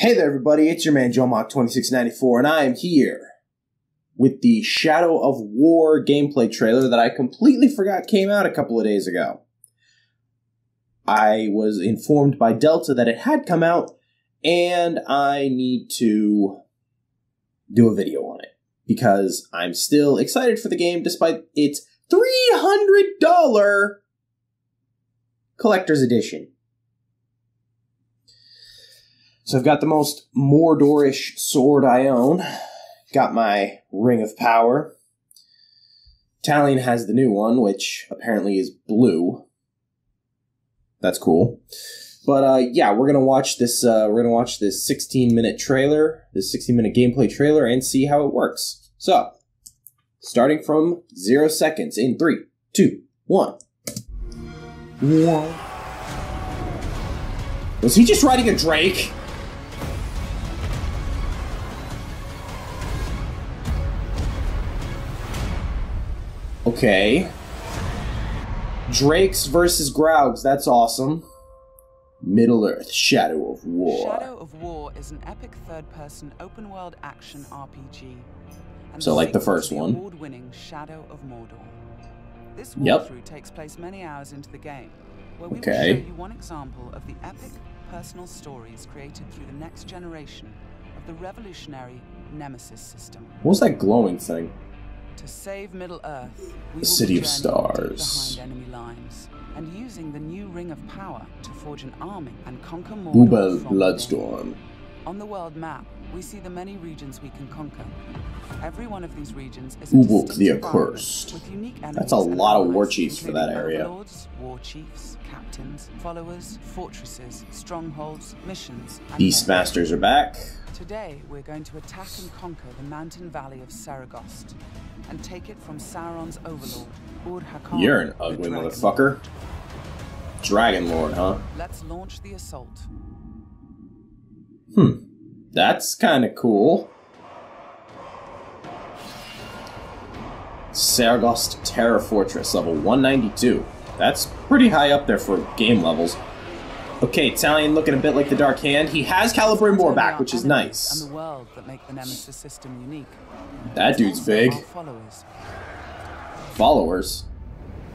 Hey there, everybody. It's your man, JoeMock2694, and I am here with the Shadow of War gameplay trailer that I completely forgot came out a couple of days ago. I was informed by Delta that it had come out, and I need to do a video on it because I'm still excited for the game despite its $300 collector's edition. So I've got the most Mordorish sword I own. Got my Ring of Power. Talion has the new one, which apparently is blue. That's cool. But uh, yeah, we're gonna watch this. Uh, we're gonna watch this 16 minute trailer, this 16 minute gameplay trailer, and see how it works. So, starting from zero seconds in three, two, one. Whoa. Was he just riding a Drake? Okay. Drakes versus Graugs, that's awesome. Middle Earth, Shadow of War. Shadow of War is an epic third-person open-world action RPG. and So like the first to one. Award-winning Shadow of Mordor. This Yep. walkthrough takes place many hours into the game, where we Okay. will show you one example of the epic personal stories created through the next generation of the revolutionary Nemesis system. What was that glowing thing? To save Middle Earth, we The City of Stars. behind enemy lines and using the new Ring of Power to forge an army and conquer Booba. Bloodstorm. On the world map, we see the many regions we can conquer. Every one of these regions is Ubuk the Accursed. That's a lot of war chiefs for that area. Overlords, war chiefs, captains, followers, fortresses, strongholds, missions. Beastmasters are back. Today, we're going to attack and conquer the mountain valley of Seregost and take it from Sauron's overlord, Ur-Hakon. You're an ugly motherfucker. Dragon Lord, huh? Let's launch the assault. Hmm. That's kind of cool. Seregost Terror Fortress, level 192. That's pretty high up there for game levels. Okay, Talion looking a bit like the Dark Hand. He has Celebrimbor back, which is nice. And the world that make the Nemesis system unique. That dude's big. followers. Followers.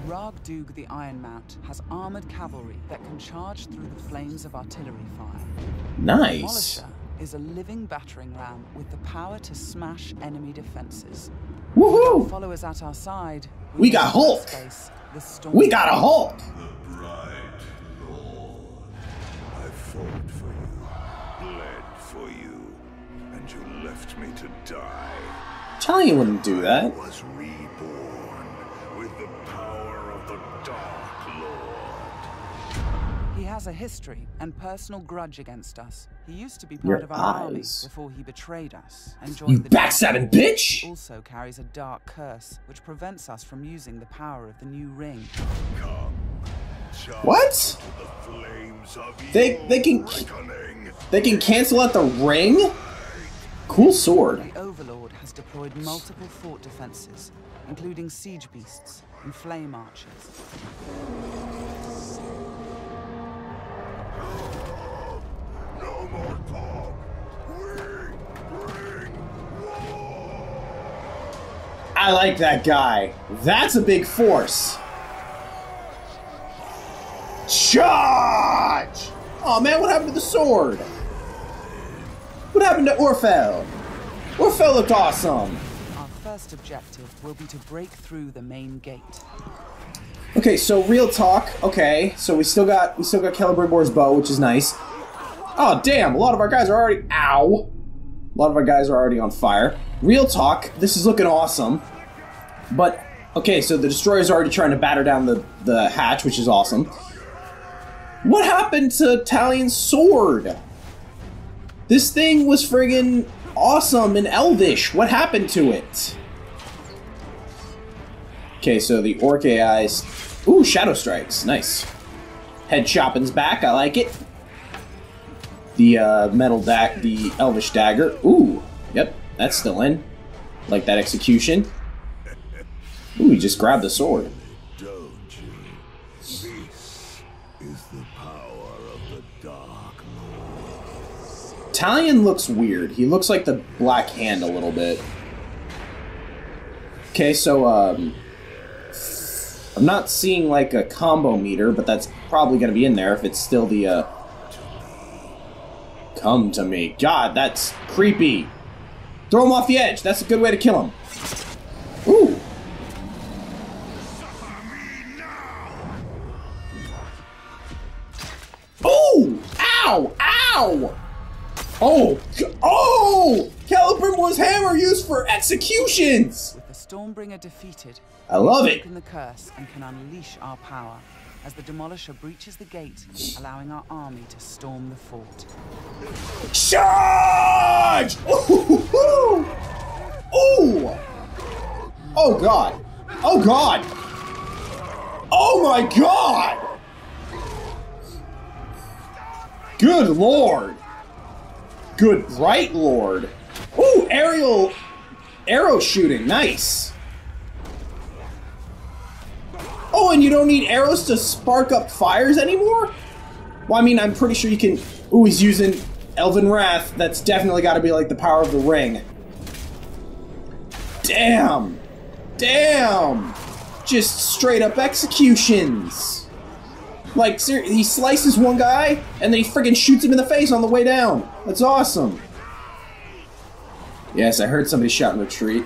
Rag Dug the Iron Mount has armored cavalry that can charge through the flames of artillery fire. Nice. Demolisher is a living battering ram with the power to smash enemy defenses. Woohoo! Followers at our side. We got will Hulk. face the storm. We got a Hulk! The bright Lord. I fought for you, bled for you, and you left me to die. Talion wouldn't do that. I that. was reborn with the power of the Dark Lord. He has a history and personal grudge against us. He used to be part Your of our army before he betrayed us and joined You the backstabbing bitch! He also carries a dark curse which prevents us from using the power of the new ring. Come, What? the flames of they they can- reckoning. They can cancel out the ring? Cool sword. The Overlord has deployed multiple fort defenses, including siege beasts and flame archers. I like that guy. That's a big force. Charge! Oh man, what happened to the sword? What happened to Orfel? Orfel looked awesome. Our first objective will be to break through the main gate. Okay, so real talk. Okay, so we still got we still got Celebrimbor's bow, which is nice. Oh damn, a lot of our guys are already ow. A lot of our guys are already on fire. Real talk, this is looking awesome. But okay, so the destroyer's already trying to batter down the, the hatch, which is awesome. What happened to Talion's sword? This thing was friggin' awesome and elvish. What happened to it? Okay, so the orc AIs. Ooh, Shadow Strikes. Nice. Head chopping's back. I like it. The uh, metal dag, the elvish dagger. Ooh, yep, that's still in. Like that execution. Ooh, he just grabbed the sword. Talion looks weird. He looks like the Black Hand a little bit. Okay, so um, I'm not seeing like a combo meter, but that's probably going to be in there if it's still the uh, come to me. God, that's creepy. Throw him off the edge. That's a good way to kill him. Ooh! Ow! Oh! Oh! was hammer used for executions! With the Stormbringer defeated, I love it. broken the curse and can unleash our power as the Demolisher breaches the gate, allowing our army to storm the fort. Charge! Ooh! Ooh! Oh god! Oh god! Oh my god! Good lord! Good bright lord! Ooh, aerial arrow shooting, nice! Oh, and you don't need arrows to spark up fires anymore? Well, I mean, I'm pretty sure you can. Ooh, he's using Elven Wrath. That's definitely got to be like the power of the ring. Damn! Damn! Just straight up executions! Like, he slices one guy, and then he friggin' shoots him in the face on the way down. That's awesome. Yes, I heard somebody shout in retreat.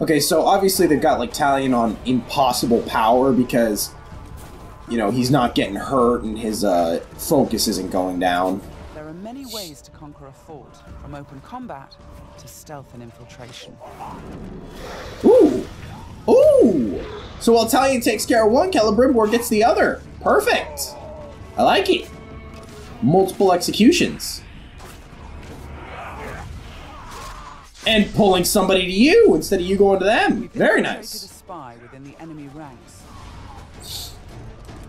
Okay, so obviously they've got like Talion on impossible power because, you know, he's not getting hurt and his uh, focus isn't going down. There are many ways to conquer a fort, from open combat to stealth and infiltration. Ooh! Ooh! So while Talion takes care of one, Celebrimbor gets the other. Perfect! I like it. Multiple executions. And pulling somebody to you instead of you going to them. Very nice. spy within the enemy ranks.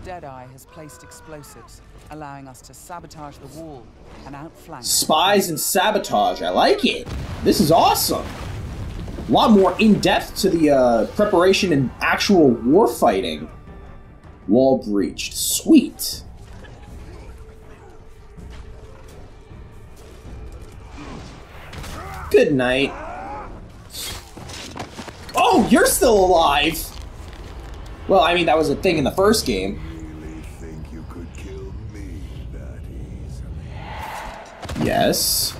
Deadeye has placed explosives, allowing us to sabotage the wall and outflank. Spies and sabotage. I like it. This is awesome. A lot more in depth to the uh, preparation and actual war fighting. Wall breached. Sweet. Good night. Oh, you're still alive! Well, I mean, that was a thing in the first game. Yes.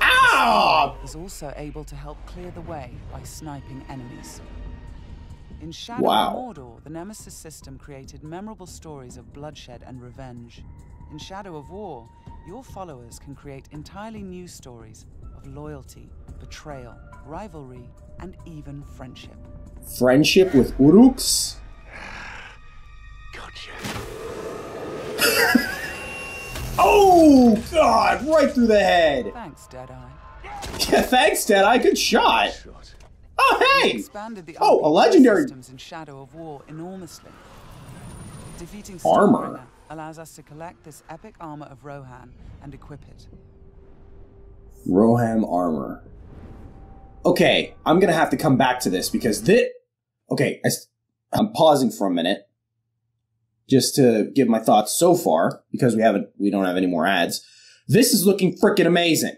Ah! is also able to help clear the way by sniping enemies. In Shadow Wow. of Mordor, the Nemesis system created memorable stories of bloodshed and revenge. In Shadow of War, your followers can create entirely new stories of loyalty, betrayal, rivalry, and even friendship. Friendship with Uruks? Gotcha. Oh, God! Right through the head! Thanks, Deadeye. Yeah, thanks, Deadeye. Good shot. Shot. Oh, hey! Expanded the Oh, a legendary- systems in Shadow of War enormously. Defeating Armor. Allows us to collect this epic armor of Rohan and equip it. Rohan armor. Okay, I'm gonna have to come back to this because this. Okay, I, am pausing for a minute just to give my thoughts so far because we haven't, we don't have any more ads. This is looking freaking amazing.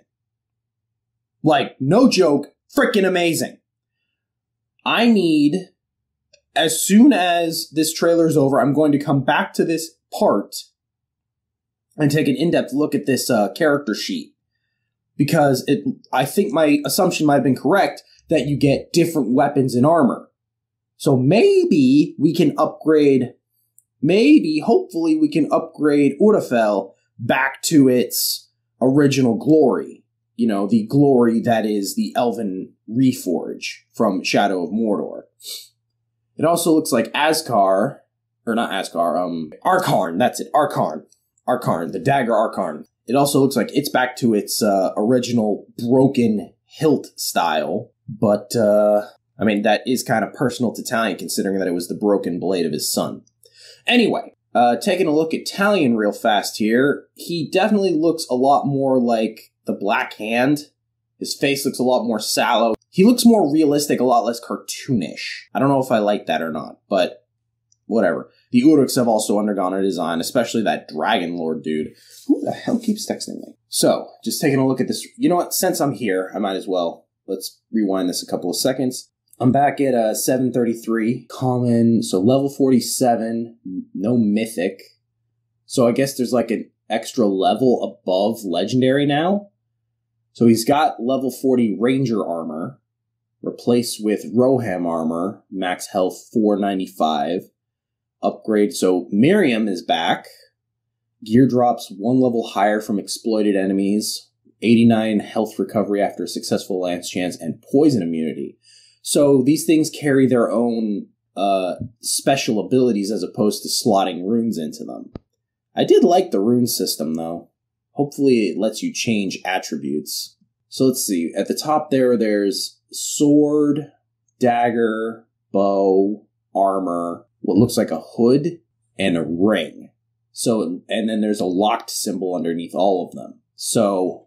Like, no joke, freaking amazing. I need, as soon as this trailer is over, I'm going to come back to this part and take an in-depth look at this uh, character sheet because it I think my assumption might have been correct that you get different weapons and armor. So maybe we can upgrade maybe hopefully we can upgrade Urfael back to its original glory. You know, the glory that is the Elven Reforge from Shadow of Mordor. It also looks like Ascar, or not Ascar, um, Acharn, that's it, Acharn. Acharn, the dagger Acharn. It also looks like it's back to its uh, original broken hilt style, but uh, I mean that is kind of personal to Talion, considering that it was the broken blade of his son. Anyway, uh, taking a look at Talion real fast here, he definitely looks a lot more like the Black Hand. His face looks a lot more sallow. He looks more realistic, a lot less cartoonish. I don't know if I like that or not, but whatever. The Uruks have also undergone a design, especially that Dragon Lord dude. Who the hell keeps texting me? So, just taking a look at this. You know what? Since I'm here, I might as well. Let's rewind this a couple of seconds. I'm back at uh, 733 common, so level 47, no mythic. So I guess there's like an extra level above legendary now. So he's got level 40 ranger armor replaced with Rohan armor, max health 495. Upgrade. So Mirian is back. Gear drops one level higher from exploited enemies, 89 health recovery after a successful lance chance, and poison immunity. So these things carry their own uh, special abilities as opposed to slotting runes into them. I did like the rune system though. Hopefully it lets you change attributes. So let's see. At the top there, there's sword, dagger, bow, armor, what looks like a hood, and a ring. So, and then there's a locked symbol underneath all of them. So,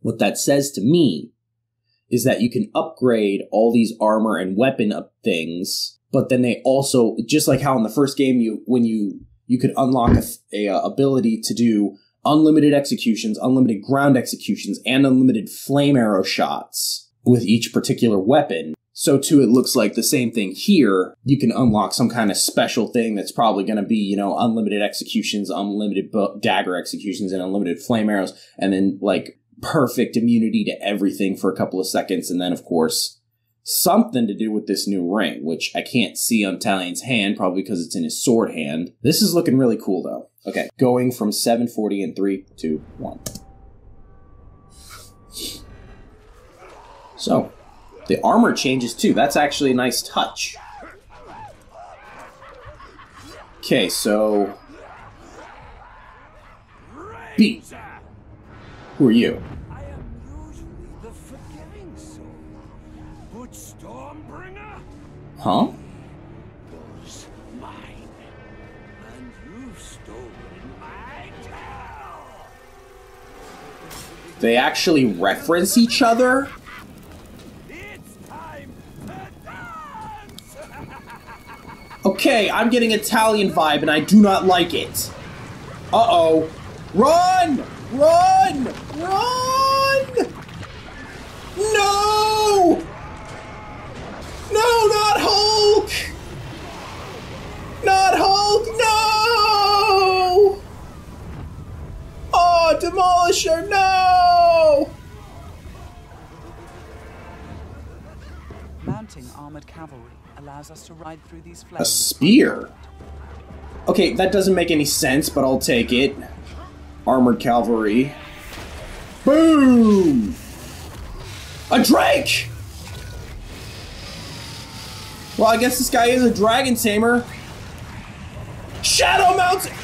what that says to me is that you can upgrade all these armor and weapon up things, but then they also, just like how in the first game, you when you you could unlock a, a, a ability to do unlimited executions, unlimited ground executions, and unlimited flame arrow shots with each particular weapon. So too, it looks like the same thing here. You can unlock some kind of special thing that's probably going to be, you know, unlimited executions, unlimited dagger executions, and unlimited flame arrows, and then like perfect immunity to everything for a couple of seconds, and then of course something to do with this new ring, which I can't see on Talion's hand, probably because it's in his sword hand. This is looking really cool though. Okay, going from 740 in three, two, one. So, the armor changes too. That's actually a nice touch. Okay, so. B. Who are you? Huh? was mine. And you've my tail. They actually reference each other? It's time to dance! Okay, I'm getting Italian vibe and I do not like it. Uh oh. Run! Run! Run! Cavalry allows us to ride through these A spear? Okay, that doesn't make any sense, but I'll take it. Armored cavalry. Boom! A drake! Well, I guess this guy is a dragon tamer. Shadow Mountain!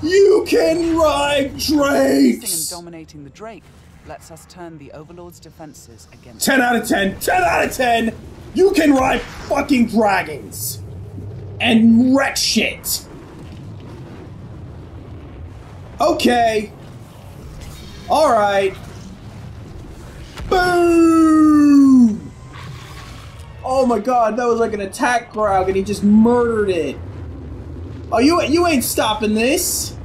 You can ride drakes! dominating the Drake lets us turn the Overlord's defenses against 10 out of 10, 10 out of 10! You can ride fucking dragons! And wreck shit! Okay. Alright. Boom! Oh my god, that was like an attack crowd and he just murdered it. Oh, you, you ain't stopping this!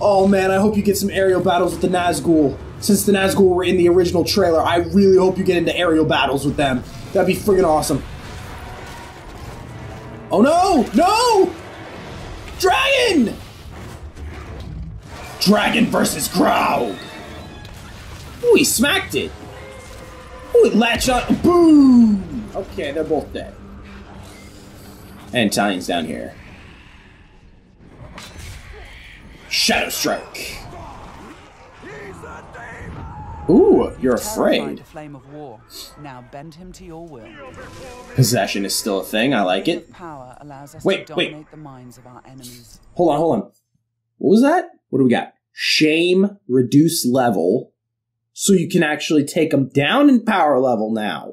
Oh man, I hope you get some aerial battles with the Nazgul. Since the Nazgul were in the original trailer, I really hope you get into aerial battles with them. That'd be friggin' awesome. Oh no! No! Dragon! Dragon versus Grau! Ooh, he smacked it! Ooh, it latched on. Boom! Okay, they're both dead. And Italian's down here. Shadow Strike! Ooh, you're afraid. flame of war. Now bend him to your will. Possession is still a thing, I like it. Power allows us Wait, to wait. the minds of our enemies. Hold on, hold on. What was that? What do we got? Shame, reduce level. So you can actually take them down in power level now.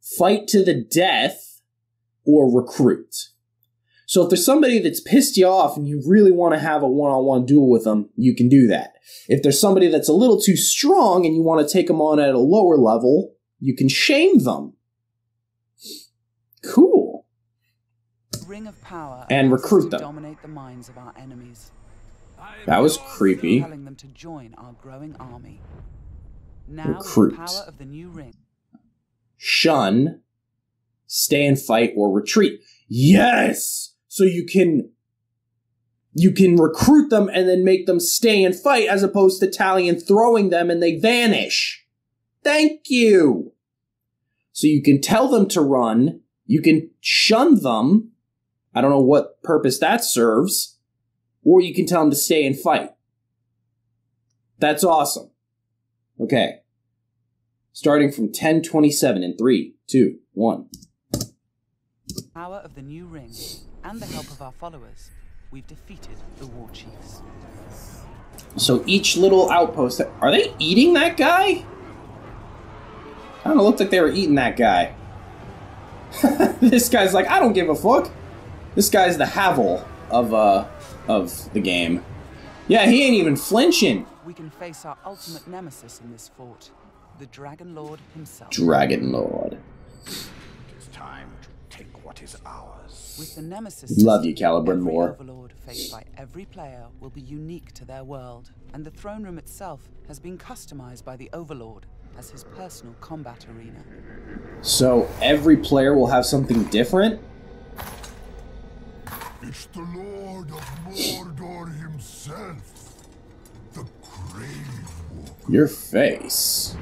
Fight to the death or recruit. So if there's somebody that's pissed you off and you really want to have a one-on-one duel with them, you can do that. If there's somebody that's a little too strong and you want to take them on at a lower level, you can shame them. Cool. ring of power And recruit them. dominate the minds of our enemies, That was creepy. them to join our growing army. Now, Recruit. the power of the new ring. Shun, stay and fight, or retreat. Yes! So you can you can recruit them and then make them stay and fight as opposed to Talion throwing them and they vanish. Thank you. So you can tell them to run, you can shun them. I don't know what purpose that serves. Or you can tell them to stay and fight. That's awesome. Okay. Starting from 1027 in 3, 2, 1. Power of the new ring and the help of our followers, we've defeated the war chiefs. So each little outpost. Are they eating that guy? Kind of looked like they were eating that guy. this guy's like, I don't give a fuck. This guy's the Havel of uh of the game. Yeah, he ain't even flinching. We can face our ultimate nemesis in this fort, the Dragon Lord himself. Dragon Lord. It's time to take what is ours. With the nemesis, Love you, system, Caliburn every Moore. overlord faced by every player will be unique to their world, and the throne room itself has been customized by the overlord as his personal combat arena. So every player will have something different. It's the Lord of Mordor himself. The Grave Walker. Your face.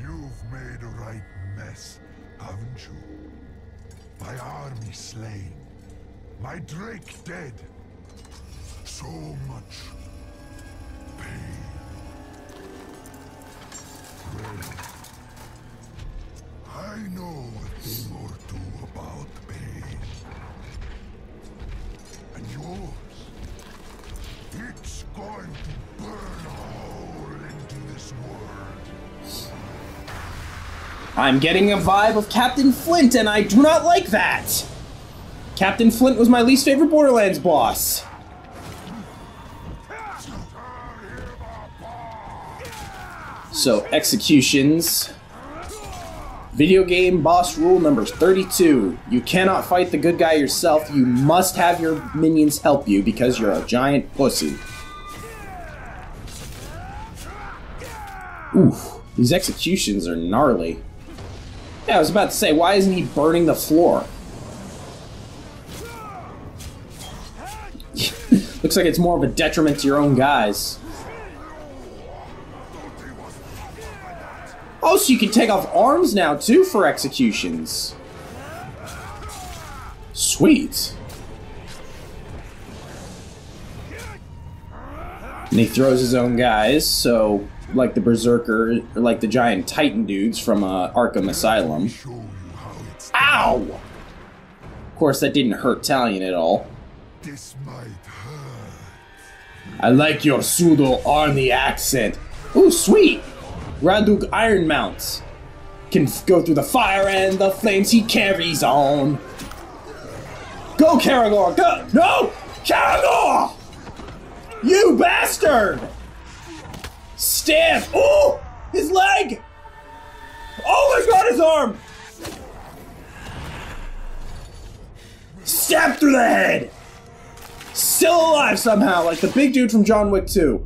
You've made a right mess, haven't you? My army slain. My Drake dead. So much pain. Well, I know a thing or two about pain. And yours, it's going to burn I'm getting a vibe of Captain Flint, and I do not like that. Captain Flint was my least favorite Borderlands boss. So, executions. Video game boss rule number 32. You cannot fight the good guy yourself. You must have your minions help you because you're a giant pussy. Oof. These executions are gnarly. Yeah, I was about to say, why isn't he burning the floor? Looks like it's more of a detriment to your own guys. Oh, so you can take off arms now too for executions. Sweet. And he throws his own guys, so like the berserker, or like the giant titan dudes from uh, Arkham Asylum. Show you how it's Ow! Of course, that didn't hurt Talion at all. this might hurt. I like your pseudo Arnie accent. Ooh, sweet! Radug Iron Mount can go through the fire and the flames he carries on. Go, Karagor! Go! No! Karagor! You bastard! Stab! Oh! His leg! Oh my god, his arm! Stab through the head! Still alive somehow, like the big dude from John Wick 2.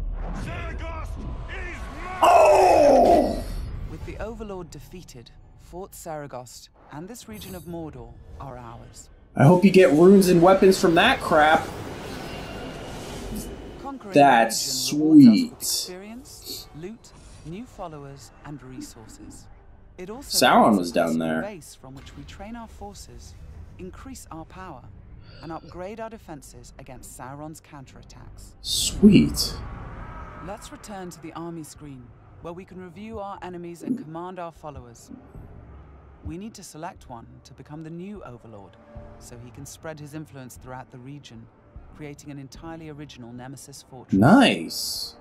Oh! With the Overlord defeated, Fort Seregost and this region of Mordor are ours. I hope you get runes and weapons from that crap. That's the region rewards us with sweet. Loot, new followers, and resources. It also Sauron was down there. base from which we train our forces, increase our power, and upgrade our defenses against Sauron's counterattacks. Sweet. Let's return to the army screen, where we can review our enemies and command our followers. We need to select one to become the new Overlord, so he can spread his influence throughout the region, creating an entirely original Nemesis fortress. Nice.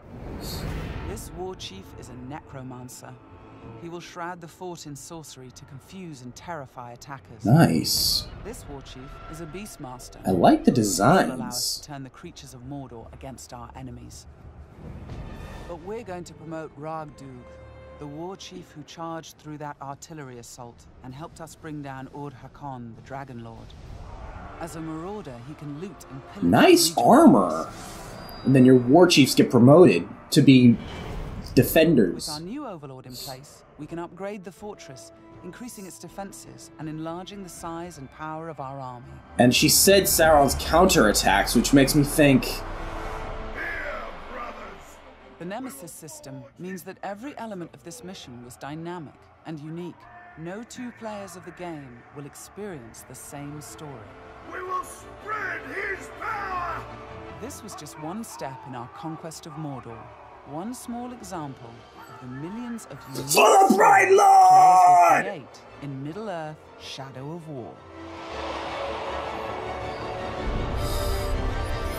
This war chief is a necromancer. He will shroud the fort in sorcery to confuse and terrify attackers. Nice. This war chief is a beastmaster. I like the He will allow us to turn the creatures of Mordor against our enemies. But we're going to promote Ragdug, the war chief who charged through that artillery assault and helped us bring down Ord Hakon, the Dragon Lord. As a marauder, he can loot and pillage Nice armor. And then your war chiefs get promoted to be defenders. With our new overlord in place, we can upgrade the fortress, increasing its defenses and enlarging the size and power of our army. And she said Sauron's counterattacks, which makes me think The Nemesis system means that every element of this mission was dynamic and unique. No two players of the game will experience the same story. We will spread his power! This was just one step in our conquest of Mordor. One small example of the millions of unique For the Bright Lord! players will create in Middle-earth Shadow of War.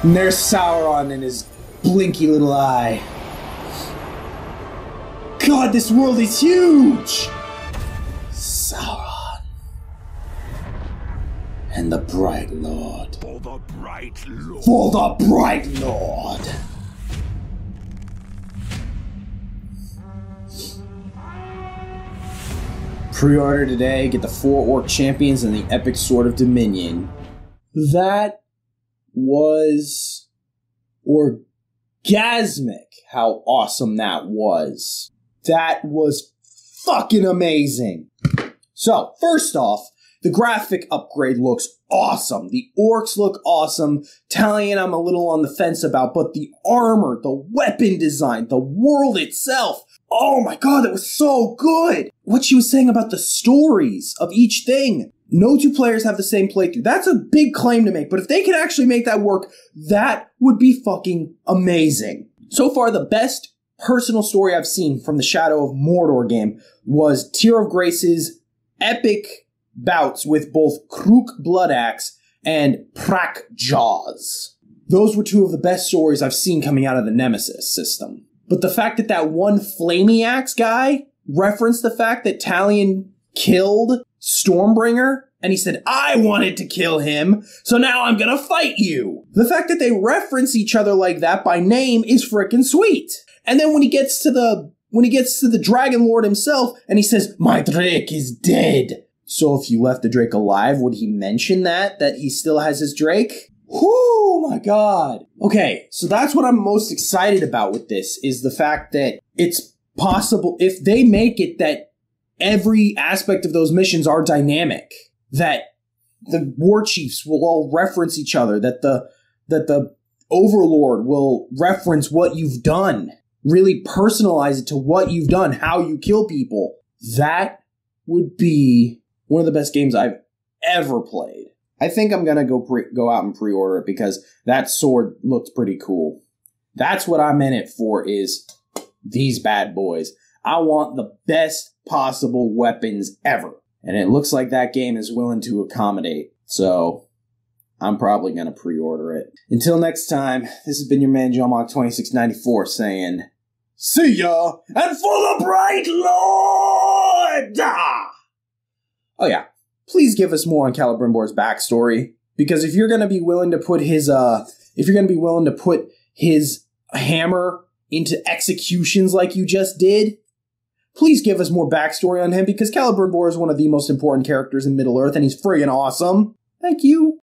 And there's Sauron in his blinky little eye. God, this world is huge! And the Bright Lord. For the bright lord. For the Bright Lord! Pre order today, get the four orc champions and the epic sword of dominion. That was orgasmic how awesome that was. That was fucking amazing. So, first off, the graphic upgrade looks awesome. The orcs look awesome. Talion, I'm a little on the fence about, but the armor, the weapon design, the world itself. Oh my god, that was so good. What she was saying about the stories of each thing. No two players have the same playthrough. That's a big claim to make, but if they could actually make that work, that would be fucking amazing. So far, the best personal story I've seen from the Shadow of Mordor game was Tear of Grace's epic bouts with both Krook Bloodaxe and Prak Jaws. Those were two of the best stories I've seen coming out of the Nemesis system. But the fact that that one Flamey Axe guy referenced the fact that Talion killed Stormbringer and he said, I wanted to kill him, so now I'm gonna fight you. The fact that they reference each other like that by name is frickin' sweet. And then when he gets to the when he gets to the Dragon Lord himself and he says, My Drake is dead. So if you left the Drake alive, would he mention that? That he still has his Drake? Whoo, my god. Okay, so that's what I'm most excited about with this is the fact that it's possible if they make it that every aspect of those missions are dynamic, that the war chiefs will all reference each other, that the that the overlord will reference what you've done, really personalize it to what you've done, how you kill people. That would be one of the best games I've ever played. I think I'm gonna go pre- go out and pre-order it because that sword looks pretty cool. That's what I'm in it for. Is these bad boys? I want the best possible weapons ever, and it looks like that game is willing to accommodate. So I'm probably gonna pre-order it. Until next time, this has been your man John Mock 2694 saying, "See ya, and for the bright Lord." Oh yeah, please give us more on Celebrimbor's backstory because if you're gonna be willing to put his uh, if you're gonna be willing to put his hammer into executions like you just did, please give us more backstory on him because Celebrimbor is one of the most important characters in Middle Earth and he's friggin' awesome. Thank you.